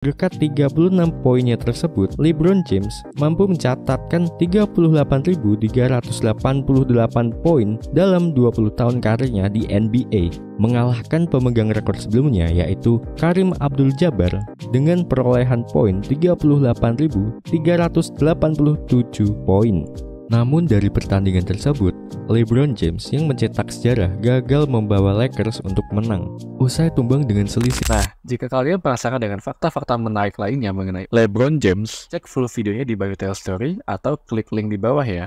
Berkat 36 poinnya tersebut, LeBron James mampu mencatatkan 38.388 poin dalam 20 tahun karirnya di NBA, mengalahkan pemegang rekor sebelumnya yaitu Karim Abdul-Jabbar dengan perolehan poin 38.387 poin. Namun dari pertandingan tersebut, LeBron James yang mencetak sejarah gagal membawa Lakers untuk menang. Usai tumbang dengan selisih. Nah, jika kalian penasaran dengan fakta-fakta menarik lainnya mengenai LeBron James, cek full videonya di bio Tell Story atau klik link di bawah ya.